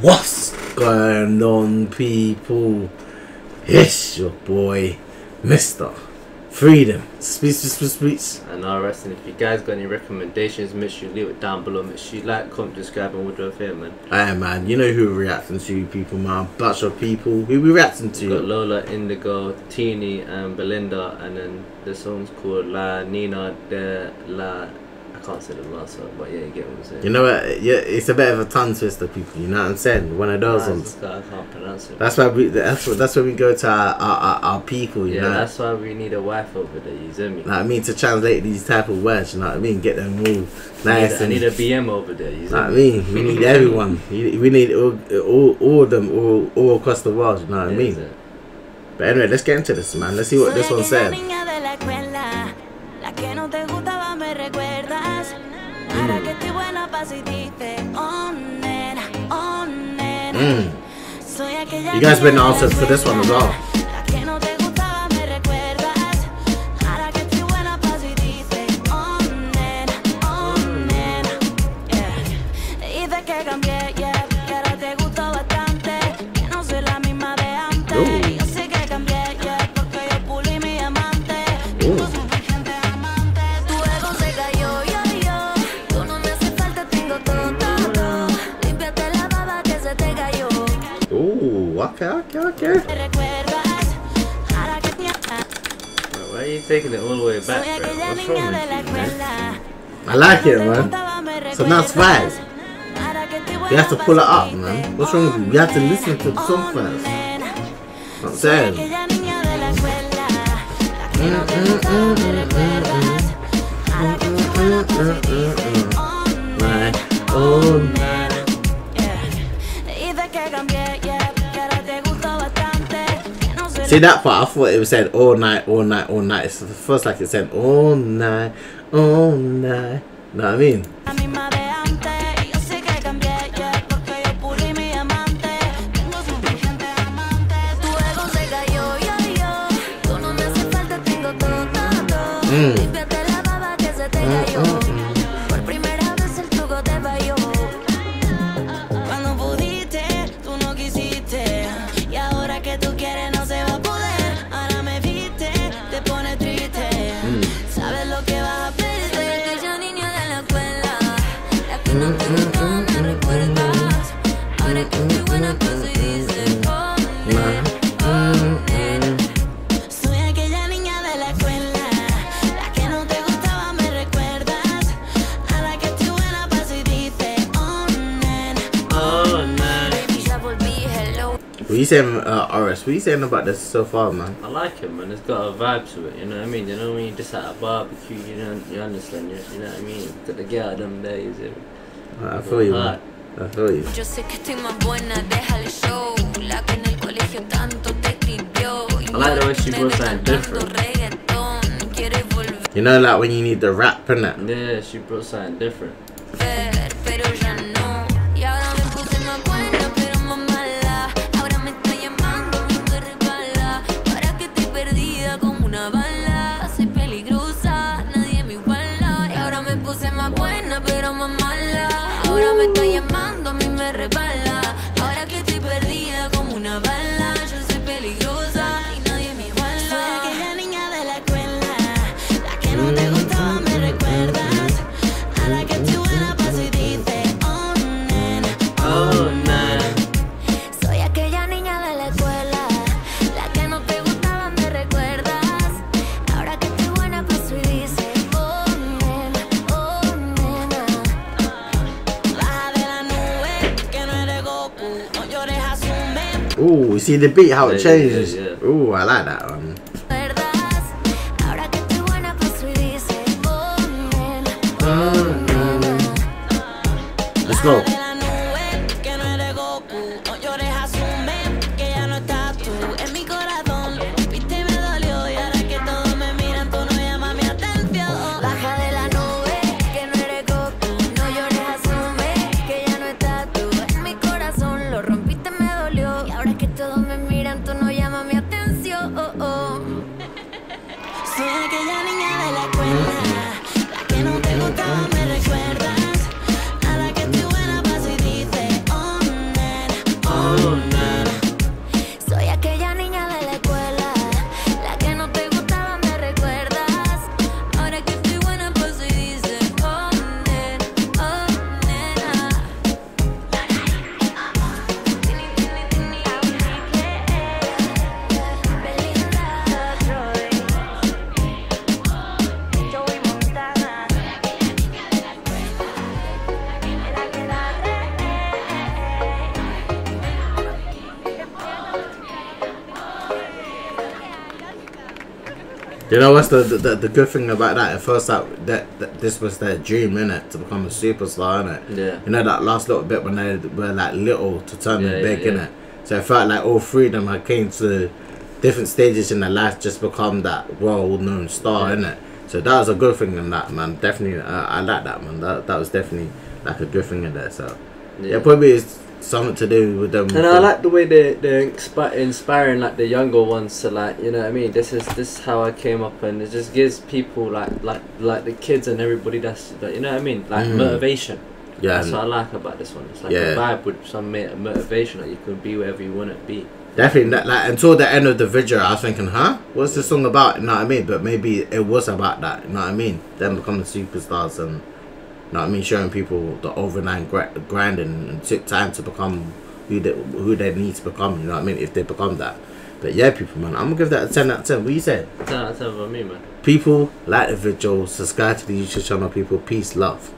What's going on, people? It's your boy, Mr. Freedom. Speech, speech, speech. And our wrestling. If you guys got any recommendations, make sure you leave it down below. Make sure you like, comment, subscribe, and we'll here, man. Hey, man, you know who we're reacting to, people, man. Bunch of people. Who we reacting We got to? Lola, Indigo, TINI, and Belinda, and then the song's called La Niña de la. I can't say the last one, but yeah, you get what I'm saying. You know what? Yeah, it's a bit of a tongue twister, people. You know what I'm saying? One of those Nah, ones. it's just that I can't pronounce it. That's why we. That's what. That's where we go to our our, our, our people. You yeah, know. that's why we need a wife over there. You see me? Like I mean, to translate these type of words, you know what I mean? Get them all I need, nice I need a BM over there. You see Like I mean, we need everyone. We need all, all, all of them, all, all across the world. You know what I mean? is? But anyway, let's get into this, man. Let's see what this one said. Niña de la escuela, la que te gustaba me recuerdas. Ahora estoy buena pa' si dices, oh nena, oh nena. Mm. You guys been de la for this one as well. Okay, okay, okay. Me recuerdas. Ahora que te Bro, Why are you taking it all the way back, soy bro? What's wrong with you, man? I like it, man. So now it's five. You have to pull it up, man. What's wrong with you? You have to listen to the song first. I'm saying. Mm, mm, mm, See that part? I thought it was said all night, all night, all night. It's the first like it said all night, all night. Know what I mean? La What you saying, uh, RS? What you saying about this so far, man? I like it, man. It's got a vibe to it. You know what I mean? You know when you just at a barbecue, you know, you understand? You, you know what I mean? Got the girl them days. I feel you, man. I feel you. Yo sé que estoy más buena, deja el show. La que en el colegio tanto te escribió. Y I like the way she me goes ve different. reggaetón, quiere volver. You know, like when you need the rap, innit? Yeah, she brought something different. Ooh, you see the beat, how it Yeah, yeah, changes? yeah, yeah. Ooh, I like that one. Mm, mm. Let's Ahora You know what's the, the the good thing about that? At first, that, that, that this was their dream, innit, to become a superstar, innit. Yeah. You know that last little bit when they were like little to turn Yeah, them yeah, big, yeah. innit. So it felt like all three of them had came to different stages in their life, just become that world-known star, Yeah. innit. So that was a good thing in that, man. Definitely, uh, I like that, man. That that was definitely like a good thing in there. So yeah, probably it's something to do with them. And I like the way they they're inspi- inspiring like the younger ones to like you know what I mean. This is this is how I came up, and it just gives people like like like the kids and everybody that's that you know what I mean like Mm. motivation. yeah, That's what I like about this one. It's like Yeah. a vibe with some motivation that you can be wherever you want to be. Definitely, like until the end of the video, I was thinking, huh, what's the song about? You know what I mean? But maybe it was about that. You know what I mean? Them becoming superstars and, know what I mean, showing people the overnight grinding and took time to become who they who they need to become. You know what I mean? If they become that. But yeah, people, man, I'm gonna give that a ten out of ten. What you say? That's what I mean, man. People like the video, subscribe to the YouTube channel. People, peace, love.